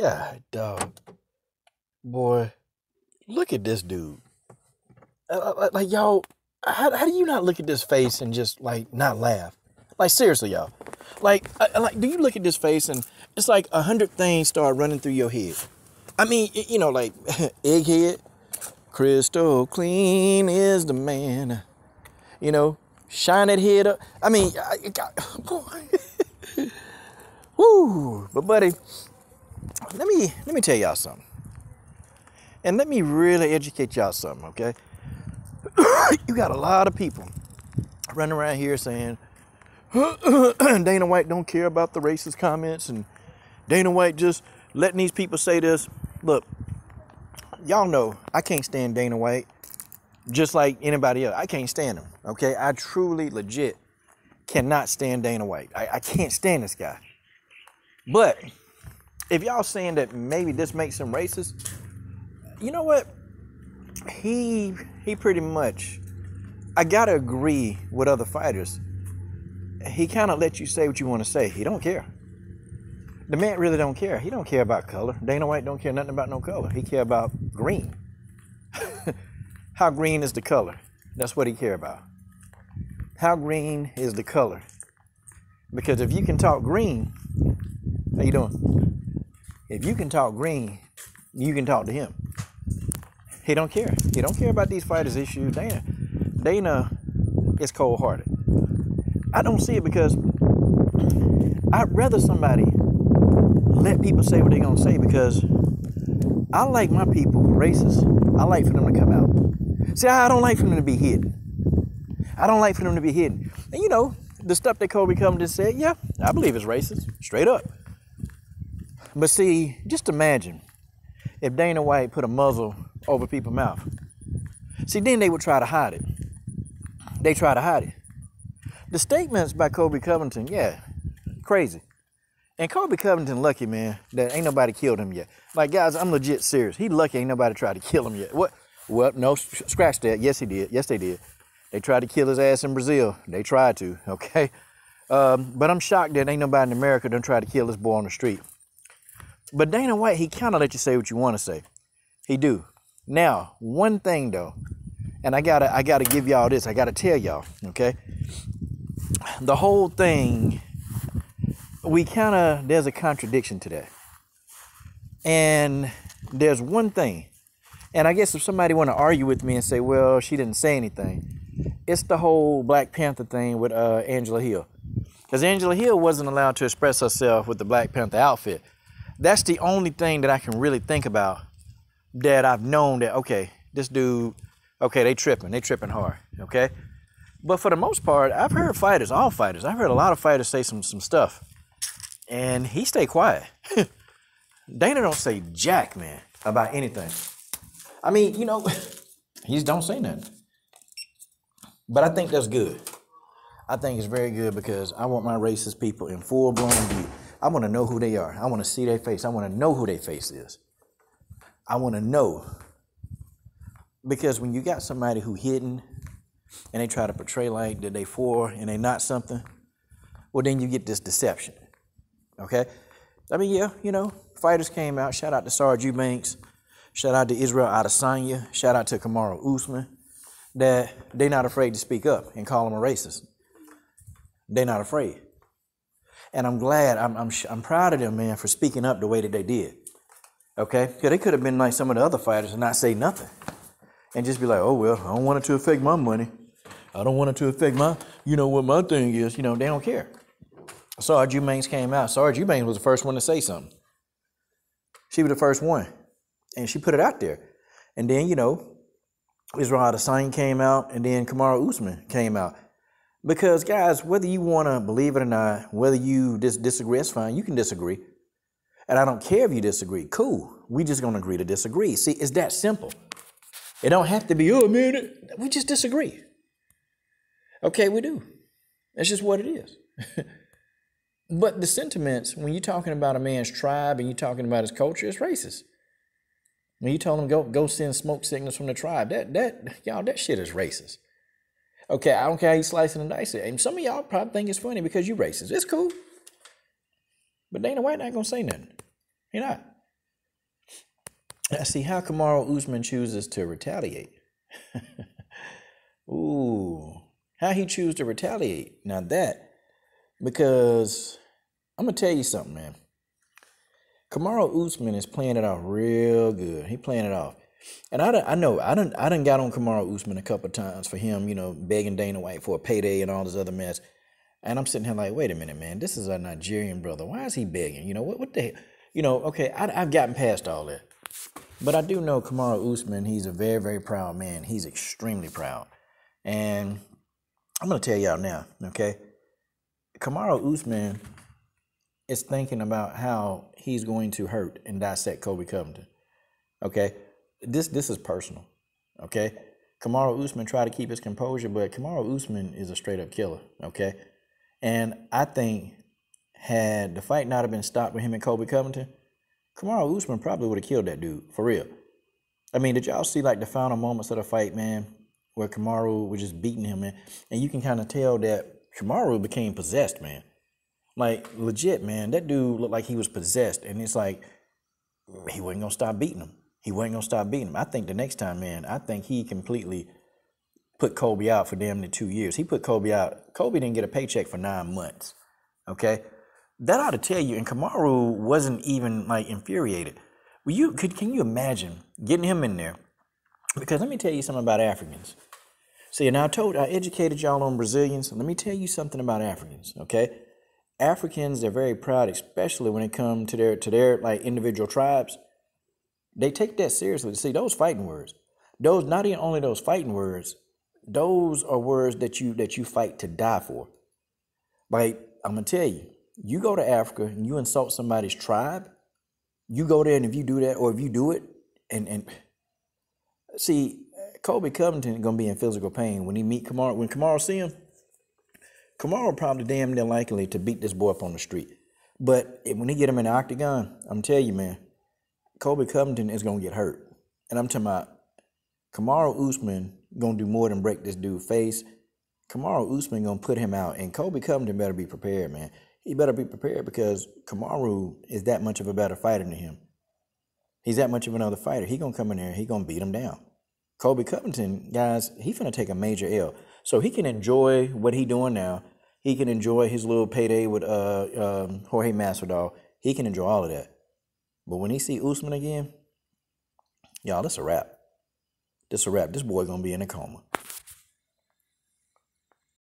God, dog. Boy, look at this dude. Uh, uh, like, y'all, how, how do you not look at this face and just, like, not laugh? Like, seriously, y'all. Like, uh, uh, like, do you look at this face and it's like a hundred things start running through your head? I mean, you know, like, egghead, crystal clean is the man. You know, shine that head up. I mean, I, I boy. Woo! But, buddy, let me let me tell y'all something. And let me really educate y'all something, okay? you got a lot of people running around here saying Dana White don't care about the racist comments and Dana White just letting these people say this. Look, y'all know I can't stand Dana White just like anybody else. I can't stand him, okay? I truly, legit cannot stand Dana White. I, I can't stand this guy. But if y'all saying that maybe this makes him racist, you know what? He he pretty much I gotta agree with other fighters. He kind of lets you say what you want to say. He don't care. The man really don't care. He don't care about color. Dana White don't care nothing about no color. He care about green. How green is the color? That's what he care about. How green is the color? Because if you can talk green, how you doing? If you can talk green, you can talk to him. He don't care. He don't care about these fighters' issues. Dana, Dana is cold-hearted. I don't see it because I'd rather somebody let people say what they're gonna say because I like my people racist. I like for them to come out. See, I don't like for them to be hidden. I don't like for them to be hidden. And you know, the stuff that Colby Covington said, yeah, I believe it's racist, straight up. But see, just imagine if Dana White put a muzzle over people's mouth. See, then they would try to hide it. They try to hide it. The statements by Colby Covington, yeah, crazy. And Colby Covington lucky, man, that ain't nobody killed him yet. Like, guys, I'm legit serious. He lucky ain't nobody tried to kill him yet. What? Well, no, scratch that. Yes, he did. Yes, they did. They tried to kill his ass in Brazil. They tried to, okay? Um, but I'm shocked that ain't nobody in America done try to kill this boy on the street. But Dana White, he kind of let you say what you want to say. He do. Now, one thing though, and I gotta, I gotta give y'all this. I gotta tell y'all, okay? The whole thing, we kind of there's a contradiction to that. And there's one thing, and I guess if somebody want to argue with me and say, well, she didn't say anything, it's the whole Black Panther thing with uh, Angela Hill. Because Angela Hill wasn't allowed to express herself with the Black Panther outfit. That's the only thing that I can really think about that I've known that, okay, this dude, okay, they tripping, they tripping hard, okay? But for the most part, I've heard fighters, all fighters, I've heard a lot of fighters say some, some stuff. And he stay quiet. Dana don't say jack, man, about anything. I mean, you know, he just don't say nothing. But I think that's good. I think it's very good because I want my racist people in full blown view. I want to know who they are. I want to see their face. I want to know who their face is. I want to know. Because when you got somebody who hidden and they try to portray like that they for and they not something, well then you get this deception. Okay? I mean, yeah, you know, fighters came out. Shout out to Sarge Eubanks. Shout out to Israel Adesanya. Shout out to Kamaru Usman. That they not afraid to speak up and call him a racist. They're not afraid. And I'm glad, I'm, I'm, I'm proud of them, man, for speaking up the way that they did. Okay? Because they could have been like some of the other fighters and not say nothing. And just be like, oh, well, I don't want it to affect my money. I don't want it to affect my, you know, what my thing is. You know, they don't care. Sarge Eubanks came out. Sarge Eubanks was the first one to say something. She was the first one. And she put it out there. And then, you know, Israel Adesanya came out, and then Kamaru Usman came out. Because, guys, whether you want to believe it or not, whether you dis- disagree, that's fine. You can disagree. And I don't care if you disagree. Cool. We just going to agree to disagree. See, it's that simple. It don't have to be, oh, man, we just disagree. Okay, we do. That's just what it is. but the sentiments, when you're talking about a man's tribe and you're talking about his culture, it's racist. When you tell them go go send smoke signals from the tribe, that that y'all that shit is racist. Okay, I don't care how you slicing and dicing. And some of y'all probably think it's funny because you racist. It's cool. But Dana White not gonna say nothing. He not. I see how Kamaru Usman chooses to retaliate. Ooh, how he choose to retaliate. Now that, because I'm gonna tell you something, man. Kamaru Usman is playing it off real good. He playing it off. And I, I know I done I done got on Kamaru Usman a couple times for him, you know, begging Dana White for a payday and all this other mess. And I'm sitting here like, wait a minute, man, this is a Nigerian brother. Why is he begging? You know what? What the hell? You know, okay, I, have gotten past all that, but I do know Kamaru Usman. He's a very, very proud man. He's extremely proud, and I'm gonna tell y'all now, okay? Kamaru Usman is thinking about how he's going to hurt and dissect Colby Covington. Okay, this this is personal. Okay, Kamaru Usman tried to keep his composure, but Kamaru Usman is a straight up killer. Okay, and I think had the fight not have been stopped with him and Colby Covington, Kamaru Usman probably would have killed that dude for real. I mean, did y'all see like the final moments of the fight, man, where Kamaru was just beating him, man, and you can kind of tell that Kamaru became possessed, man. Like legit, man, that dude looked like he was possessed, and it's like he wasn't gonna stop beating him. He wasn't gonna stop beating him. I think the next time, man, I think he completely put Colby out for damn near two years. He put Colby out. Colby didn't get a paycheck for nine months. Okay, that ought to tell you. And Kamaru wasn't even like infuriated. Well, you could can you imagine getting him in there? Because let me tell you something about Africans. See, now I told I educated y'all on Brazilians. Let me tell you something about Africans. Okay, Africans they're very proud, especially when it comes to their to their like individual tribes. They take that seriously. See, those fighting words, those not even only those fighting words, those are words that you that you fight to die for. Like I'm gonna tell you, you go to Africa and you insult somebody's tribe, you go there and if you do that, or if you do it, and and see, Colby Covington gonna be in physical pain when he meet Kamaru. When Kamaru see him, Kamaru probably damn near likely to beat this boy up on the street. But when he get him in the octagon, I'm tell you, man, Colby Covington is gonna get hurt. And I'm talking about Kamaru Usman gonna do more than break this dude's face. Kamaru Usman gonna put him out, and Colby Covington better be prepared, man. He better be prepared because Kamaru is that much of a better fighter than him. He's that much of another fighter. He gonna come in there, he gonna beat him down. Colby Covington, guys, he finna take a major L, so he can enjoy what he doing now. He can enjoy his little payday with uh, um, Jorge Masvidal. He can enjoy all of that. But when he see Usman again, y'all, this a wrap. This a wrap. This boy gonna be in a coma.